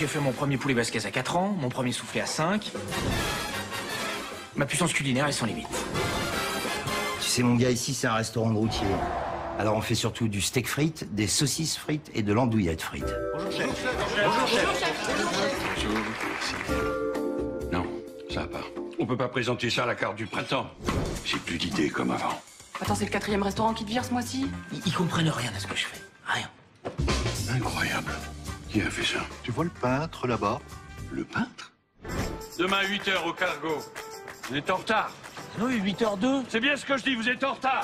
J'ai fait mon premier poulet basquez à 4 ans, mon premier soufflé à 5. Ma puissance culinaire est sans limite. Tu sais, mon gars, ici, c'est un restaurant de routier. Alors, on fait surtout du steak frites, des saucisses frites et de l'andouillette frites. Non, ça va pas. On peut pas présenter ça à la carte du printemps. J'ai plus d'idées comme avant. Attends, c'est le quatrième restaurant qui te vire ce mois-ci? Ils, ils comprennent rien à ce que je fais. Rien. Incroyable. Qui a fait ça? Tu vois le peintre là-bas? Le peintre? Demain 8h au cargo. Vous êtes en retard. Oui, 8h02. C'est bien ce que je dis, vous êtes en retard.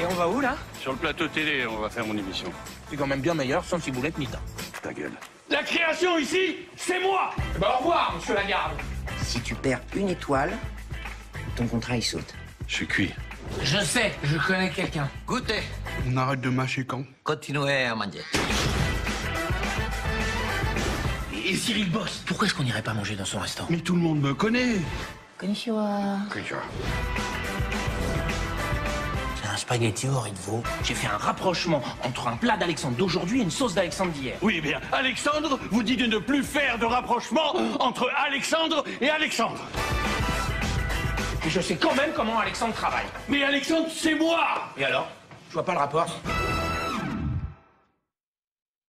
Et on va où, là? Sur le plateau télé, on va faire mon émission. C'est quand même bien meilleur sans ciboulette ni dents. Ta gueule. La création ici, c'est moi Bah, au revoir, monsieur Lagarde. Si tu perds une étoile, ton contrat il saute. Je suis cuit. Je sais, je connais quelqu'un. Goûtez, On arrête de mâcher quand? Continuez à manger. Et Cyril Boss, pourquoi est-ce qu'on n'irait pas manger dans son restaurant Mais tout le monde me connaît. Konnichiwa. C'est un spaghetti au riz de veau. J'ai fait un rapprochement entre un plat d'Alexandre d'aujourd'hui et une sauce d'Alexandre d'hier. Oui, eh bien, Alexandre vous dit de ne plus faire de rapprochement entre Alexandre et Alexandre. Et je sais quand même comment Alexandre travaille. Mais Alexandre, c'est moi Et alors? Je vois pas le rapport.